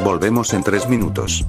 Volvemos en 3 minutos.